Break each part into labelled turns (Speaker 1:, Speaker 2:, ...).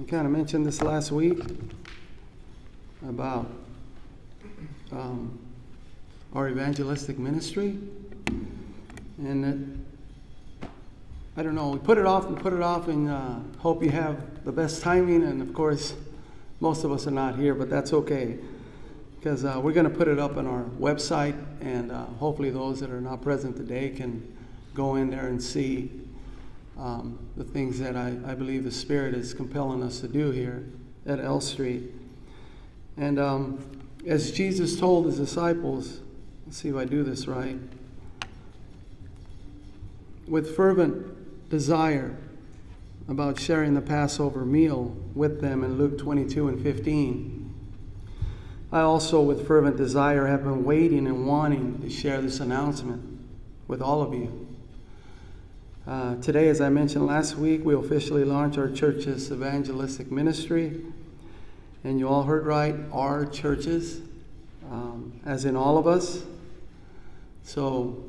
Speaker 1: I kind of mentioned this last week about um, our evangelistic ministry. And it, I don't know, we put it off and put it off and uh, hope you have the best timing. And of course, most of us are not here, but that's okay. Because uh, we're going to put it up on our website, and uh, hopefully, those that are not present today can go in there and see um, the things that I, I believe the Spirit is compelling us to do here at L Street. And um, as Jesus told his disciples, let's see if I do this right, with fervent desire about sharing the Passover meal with them in Luke 22 and 15. I also, with fervent desire, have been waiting and wanting to share this announcement with all of you. Uh, today, as I mentioned last week, we officially launched our church's evangelistic ministry. And you all heard right, our churches, um, as in all of us. So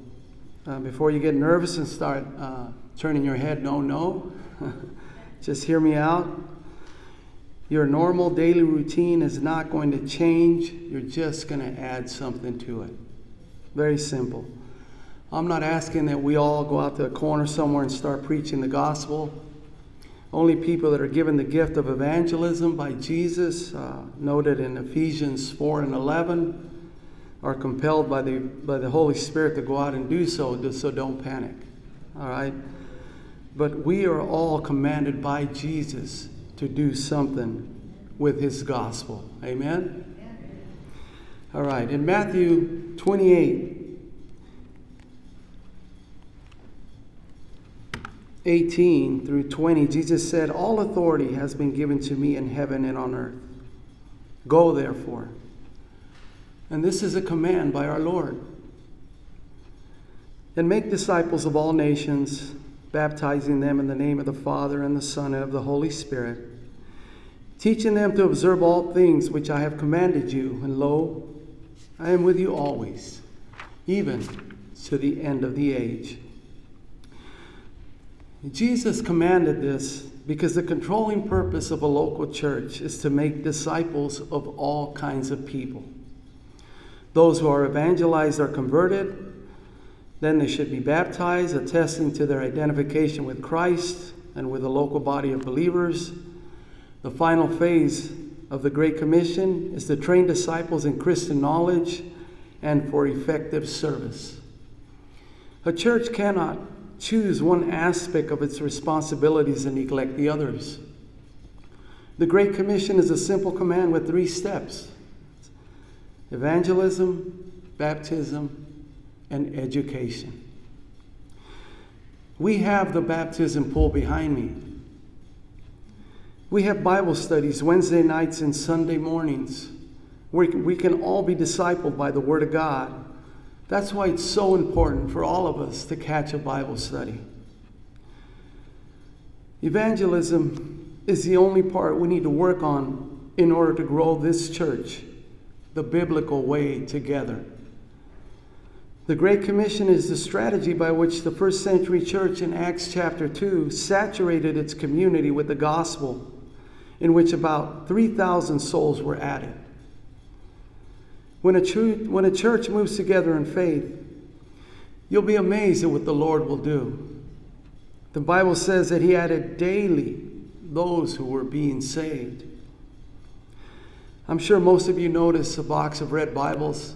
Speaker 1: uh, before you get nervous and start uh, turning your head, no, no, just hear me out. Your normal daily routine is not going to change, you're just going to add something to it. Very simple. I'm not asking that we all go out to a corner somewhere and start preaching the gospel. Only people that are given the gift of evangelism by Jesus, uh, noted in Ephesians 4 and 11, are compelled by the, by the Holy Spirit to go out and do so, so don't panic. All right? But we are all commanded by Jesus to do something with his gospel. Amen? All right, in Matthew 28, 18 through 20, Jesus said, All authority has been given to me in heaven and on earth. Go, therefore. And this is a command by our Lord. And make disciples of all nations, baptizing them in the name of the Father and the Son and of the Holy Spirit, teaching them to observe all things which I have commanded you. And lo, I am with you always, even to the end of the age. Jesus commanded this because the controlling purpose of a local church is to make disciples of all kinds of people. Those who are evangelized are converted, then they should be baptized, attesting to their identification with Christ and with the local body of believers. The final phase of the Great Commission is to train disciples in Christian knowledge and for effective service. A church cannot choose one aspect of its responsibilities and neglect the others. The Great Commission is a simple command with three steps evangelism, baptism, and education. We have the baptism pool behind me. We have Bible studies Wednesday nights and Sunday mornings where we can all be discipled by the Word of God that's why it's so important for all of us to catch a Bible study. Evangelism is the only part we need to work on in order to grow this church the biblical way together. The Great Commission is the strategy by which the first century church in Acts chapter 2 saturated its community with the gospel, in which about 3,000 souls were added. When a, tr- when a church moves together in faith, you'll be amazed at what the Lord will do. The Bible says that He added daily those who were being saved. I'm sure most of you notice a box of red Bibles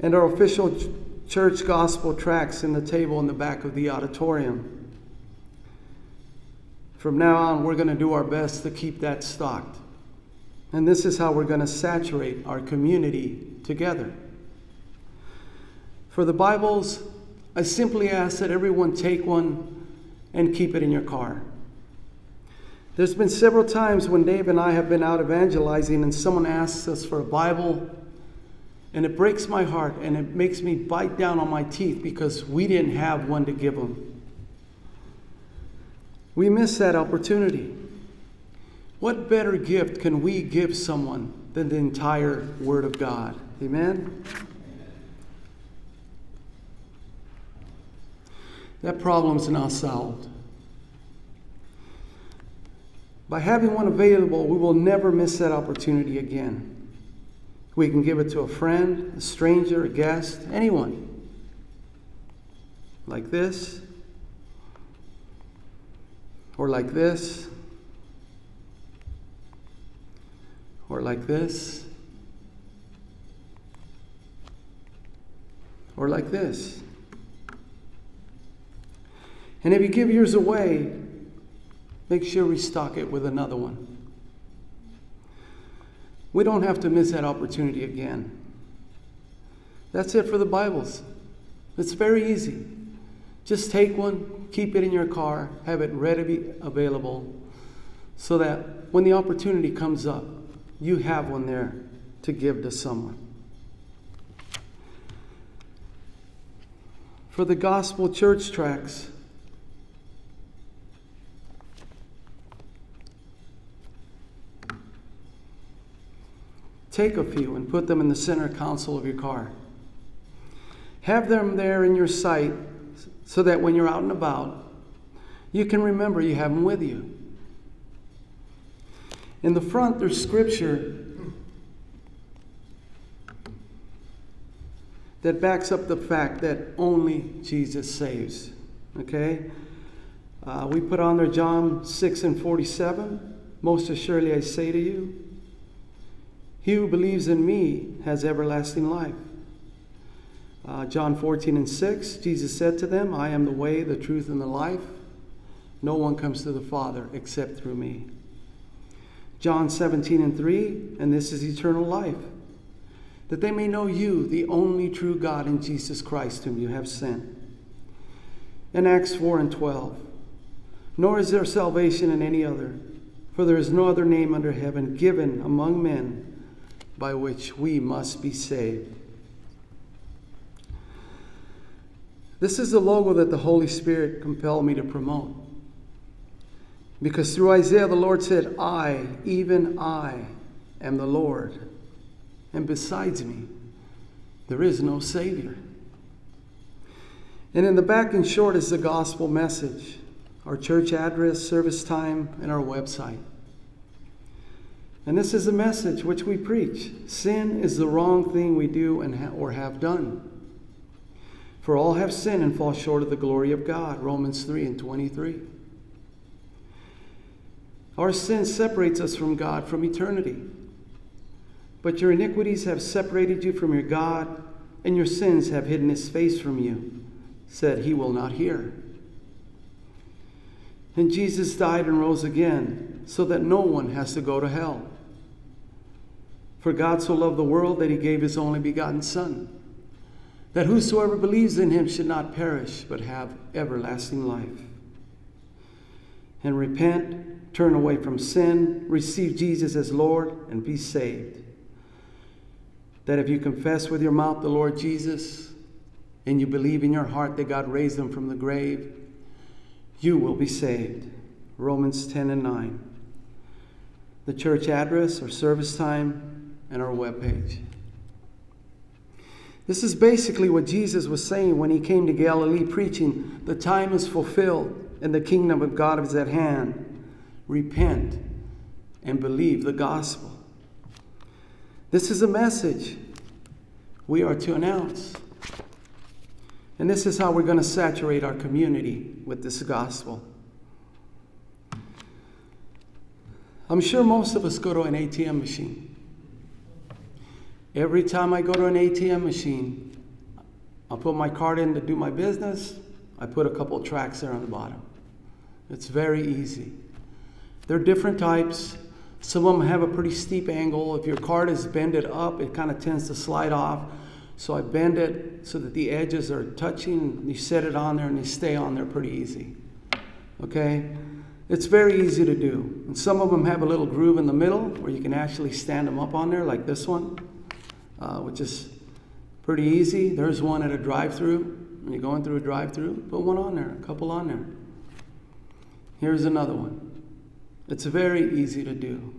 Speaker 1: and our official church gospel tracts in the table in the back of the auditorium. From now on, we're going to do our best to keep that stocked. And this is how we're going to saturate our community together. For the Bibles, I simply ask that everyone take one and keep it in your car. There's been several times when Dave and I have been out evangelizing and someone asks us for a Bible, and it breaks my heart and it makes me bite down on my teeth because we didn't have one to give them. We miss that opportunity. What better gift can we give someone than the entire Word of God? Amen? That problem is now solved. By having one available, we will never miss that opportunity again. We can give it to a friend, a stranger, a guest, anyone. Like this, or like this, or like this, or like this. And if you give yours away, make sure we stock it with another one. We don't have to miss that opportunity again. That's it for the Bibles. It's very easy. Just take one, keep it in your car, have it ready available so that when the opportunity comes up, you have one there to give to someone. For the gospel church tracts, Take a few and put them in the center console of your car. Have them there in your sight so that when you're out and about, you can remember you have them with you. In the front, there's scripture that backs up the fact that only Jesus saves. Okay? Uh, we put on there John 6 and 47. Most assuredly, I say to you, he who believes in me has everlasting life. Uh, John 14 and 6, Jesus said to them, I am the way, the truth, and the life. No one comes to the Father except through me. John 17 and 3, and this is eternal life, that they may know you, the only true God, in Jesus Christ, whom you have sent. In Acts 4 and 12, nor is there salvation in any other, for there is no other name under heaven given among men by which we must be saved. This is the logo that the Holy Spirit compelled me to promote. Because through Isaiah, the Lord said, I, even I, am the Lord. And besides me, there is no Savior. And in the back and short is the gospel message, our church address, service time, and our website. And this is the message which we preach. Sin is the wrong thing we do and ha- or have done. For all have sinned and fall short of the glory of God. Romans 3 and 23. Our sin separates us from God from eternity. But your iniquities have separated you from your God, and your sins have hidden his face from you, said he will not hear. And Jesus died and rose again so that no one has to go to hell. For God so loved the world that he gave his only begotten Son, that whosoever believes in him should not perish, but have everlasting life. And repent, turn away from sin, receive Jesus as Lord, and be saved. That if you confess with your mouth the Lord Jesus, and you believe in your heart that God raised him from the grave, you will be saved. Romans 10 and 9. The church address our service time and our webpage. This is basically what Jesus was saying when he came to Galilee preaching, The time is fulfilled and the kingdom of God is at hand. Repent and believe the gospel. This is a message we are to announce. And this is how we're going to saturate our community with this gospel. I'm sure most of us go to an ATM machine. Every time I go to an ATM machine, I'll put my card in to do my business. I put a couple tracts there on the bottom. It's very easy. There are different types. Some of them have a pretty steep angle. If your card is bended up, it kind of tends to slide off. So I bend it so that the edges are touching. You set it on there and they stay on there pretty easy. Okay? It's very easy to do. And some of them have a little groove in the middle where you can actually stand them up on there, like this one uh, which is pretty easy. There's one at a drive-through. When you're going through a drive-through, put one on there, a couple on there. Here's another one. It's very easy to do.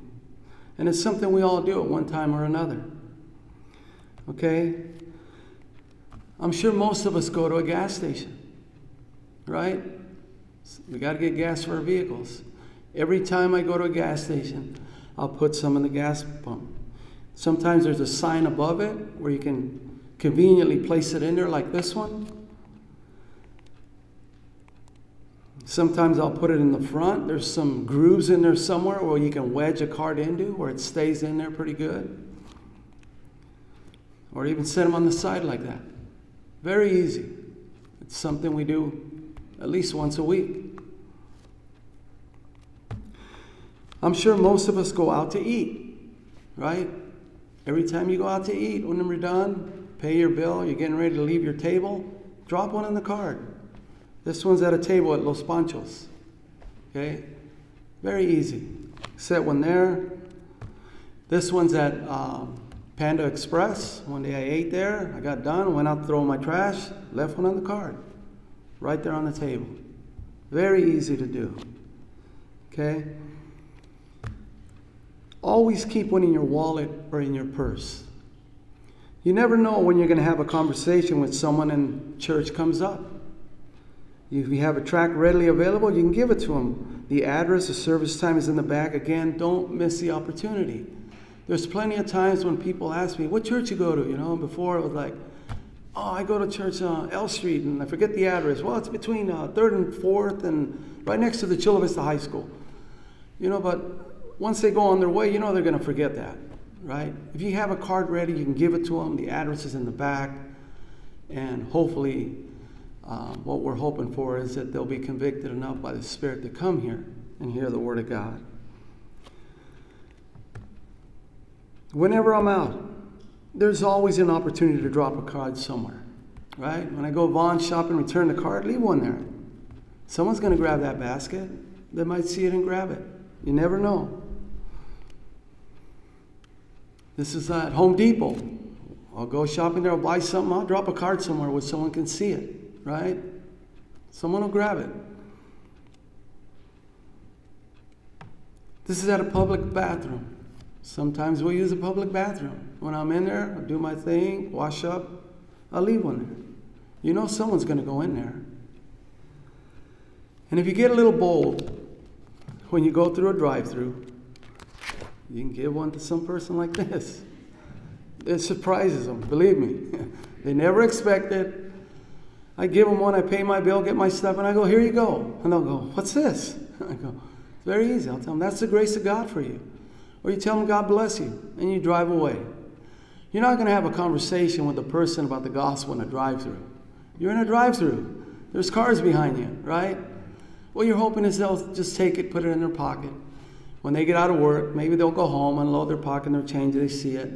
Speaker 1: And it's something we all do at one time or another. Okay? I'm sure most of us go to a gas station, right? We got to get gas for our vehicles. Every time I go to a gas station, I'll put some in the gas pump. Sometimes there's a sign above it where you can conveniently place it in there, like this one. Sometimes I'll put it in the front. There's some grooves in there somewhere where you can wedge a card into where it stays in there pretty good. Or even set them on the side like that. Very easy. It's something we do at least once a week. I'm sure most of us go out to eat, right? Every time you go out to eat, when you're done, pay your bill, you're getting ready to leave your table, drop one in the card. This one's at a table at Los Panchos. Okay? Very easy. Set one there. This one's at um, Panda Express. One day I ate there. I got done, went out to throw my trash, left one on the card. Right there on the table. Very easy to do. Okay? Always keep one in your wallet or in your purse. You never know when you're going to have a conversation with someone and church comes up. If you have a tract readily available, you can give it to them. The address, the service time is in the back. Again, don't miss the opportunity. There's plenty of times when people ask me, what church you go to? You know, before it was like, oh, I go to church on L Street and I forget the address. Well, it's between uh, 3rd and 4th and right next to the Chula Vista High School. You know, but once they go on their way, you know they're going to forget that, right? If you have a card ready, you can give it to them. The address is in the back. And hopefully um, what we're hoping for is that they'll be convicted enough by the Spirit to come here and hear the Word of God. Whenever I'm out, there's always an opportunity to drop a card somewhere, right? When I go Vons shop and return the card, leave one there. Someone's going to grab that basket. They might see it and grab it. You never know. This is at Home Depot. I'll go shopping there, I'll buy something, I'll drop a card somewhere where someone can see it right? Someone will grab it. This is at a public bathroom. Sometimes we'll use a public bathroom. When I'm in there, I'll do my thing, wash up, I'll leave one there. You know someone's going to go in there. And if you get a little bold when you go through a drive through, you can give one to some person like this. It surprises them, believe me. they never expect it. I give them one, I pay my bill, get my stuff, and I go, here you go. And they'll go, what's this? I go, it's very easy. I'll tell them, that's the grace of God for you. Or you tell them, God bless you, and you drive away. You're not going to have a conversation with a person about the gospel in a drive through. You're in a drive through, there's cars behind you, right? What you're hoping is they'll just take it, put it in their pocket. When they get out of work, maybe they'll go home, unload their pocket and their change, they see it,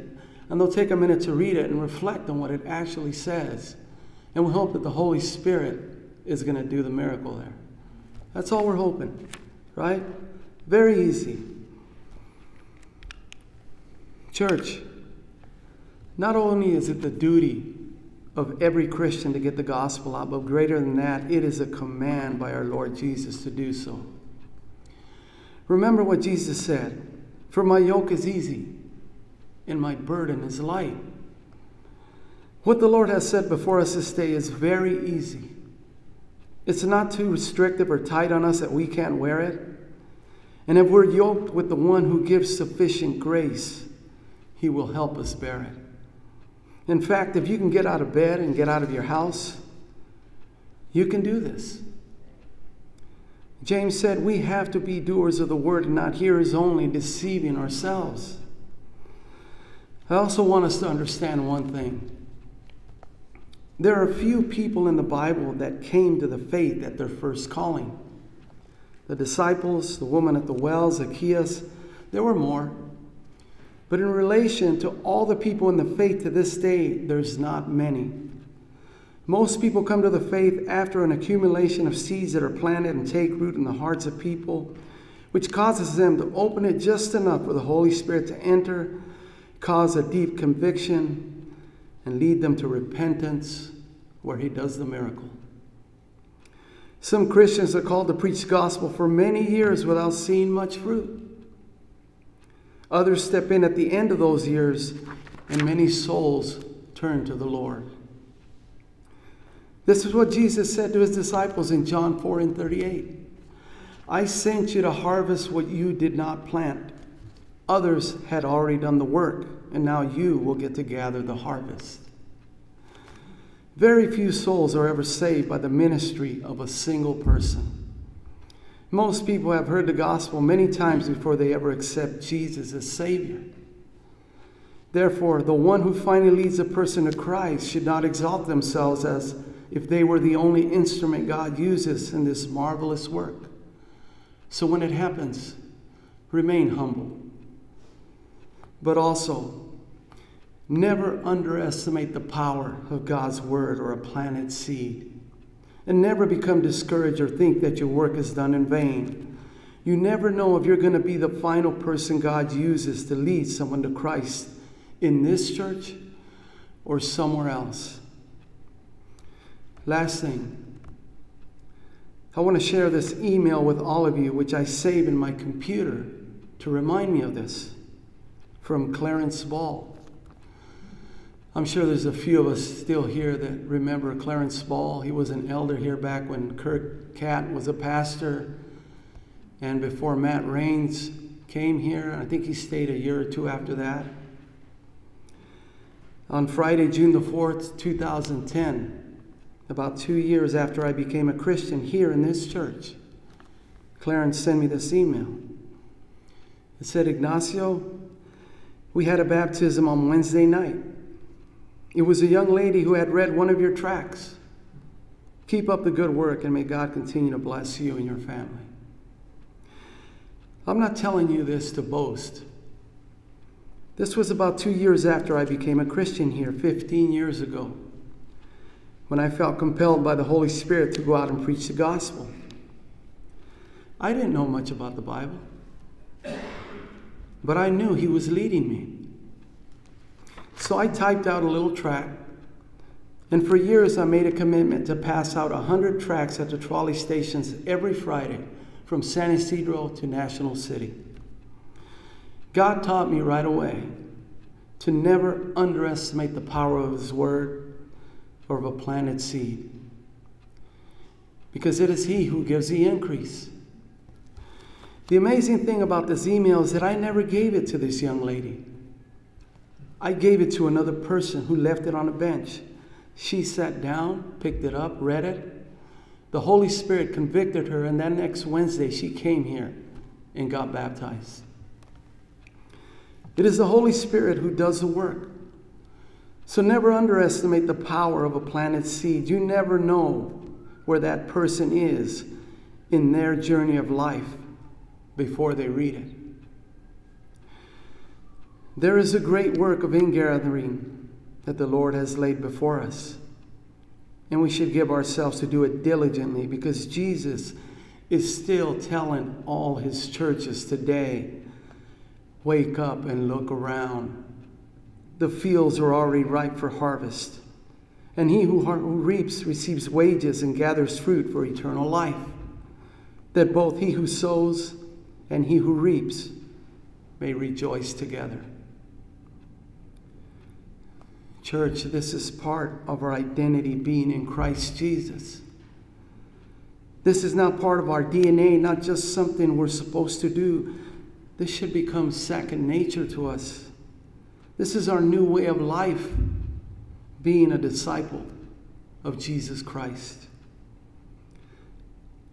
Speaker 1: and they'll take a minute to read it and reflect on what it actually says. And we hope that the Holy Spirit is going to do the miracle there. That's all we're hoping, right? Very easy. Church, not only is it the duty of every Christian to get the gospel out, but greater than that, it is a command by our Lord Jesus to do so. Remember what Jesus said For my yoke is easy and my burden is light. What the Lord has set before us this day is very easy. It's not too restrictive or tight on us that we can't wear it. And if we're yoked with the one who gives sufficient grace, he will help us bear it. In fact, if you can get out of bed and get out of your house, you can do this. James said, We have to be doers of the word and not hearers only, deceiving ourselves. I also want us to understand one thing there are few people in the Bible that came to the faith at their first calling. The disciples, the woman at the well, Zacchaeus, there were more. But in relation to all the people in the faith to this day, there's not many. Most people come to the faith after an accumulation of seeds that are planted and take root in the hearts of people, which causes them to open it just enough for the Holy Spirit to enter, cause a deep conviction, and lead them to repentance where He does the miracle. Some Christians are called to preach gospel for many years without seeing much fruit. Others step in at the end of those years, and many souls turn to the Lord. This is what Jesus said to his disciples in John 4 and 38. I sent you to harvest what you did not plant. Others had already done the work, and now you will get to gather the harvest. Very few souls are ever saved by the ministry of a single person. Most people have heard the gospel many times before they ever accept Jesus as Savior. Therefore, the one who finally leads a person to Christ should not exalt themselves as if they were the only instrument God uses in this marvelous work. So when it happens, remain humble. But also, never underestimate the power of God's word or a planted seed. And never become discouraged or think that your work is done in vain. You never know if you're going to be the final person God uses to lead someone to Christ in this church or somewhere else. Last thing, I want to share this email with all of you, which I save in my computer to remind me of this from Clarence Ball. I'm sure there's a few of us still here that remember Clarence Ball. He was an elder here back when Kirk Cat was a pastor and before Matt Rains came here. I think he stayed a year or two after that on Friday, June the 4th, 2010, about two years after I became a Christian here in this church, Clarence sent me this email. It said, Ignacio, we had a baptism on Wednesday night. It was a young lady who had read one of your tracts. Keep up the good work and may God continue to bless you and your family. I'm not telling you this to boast. This was about two years after I became a Christian here, 15 years ago, when I felt compelled by the Holy Spirit to go out and preach the gospel. I didn't know much about the Bible, but I knew He was leading me. So I typed out a little tract, and for years I made a commitment to pass out 100 tracts at the trolley stations every Friday from San Ysidro to National City. God taught me right away to never underestimate the power of His Word or of a planted seed. Because it is He who gives the increase. The amazing thing about this email is that I never gave it to this young lady. I gave it to another person who left it on a bench. She sat down, picked it up, read it. The Holy Spirit convicted her, and that next Wednesday she came here and got baptized. It is the Holy Spirit who does the work. So never underestimate the power of a planted seed. You never know where that person is in their journey of life before they read it. There is a great work of ingathering that the Lord has laid before us. And we should give ourselves to do it diligently because Jesus is still telling all his churches today Wake up and look around. The fields are already ripe for harvest, and he who reaps receives wages and gathers fruit for eternal life. That both he who sows and he who reaps may rejoice together. Church, this is part of our identity being in Christ Jesus. This is not part of our DNA, not just something we're supposed to do, this should become second nature to us. This is our new way of life, being a disciple of Jesus Christ.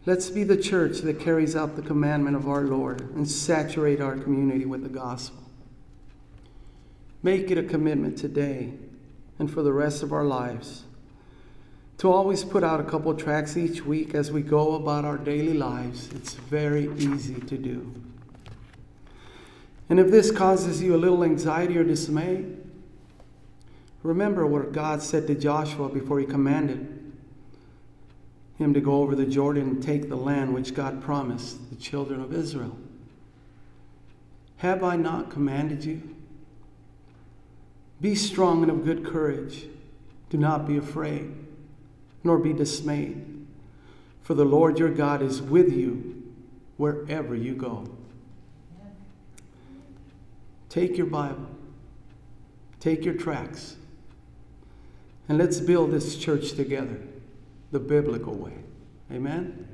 Speaker 1: Let's be the church that carries out the commandment of our Lord and saturate our community with the gospel. Make it a commitment today and for the rest of our lives to always put out a couple tracts each week as we go about our daily lives. It's very easy to do. And if this causes you a little anxiety or dismay, remember what God said to Joshua before he commanded him to go over the Jordan and take the land which God promised the children of Israel. Have I not commanded you? Be strong and of good courage. Do not be afraid, nor be dismayed, for the Lord your God is with you wherever you go. Take your Bible, take your tracts, and let's build this church together the biblical way. Amen?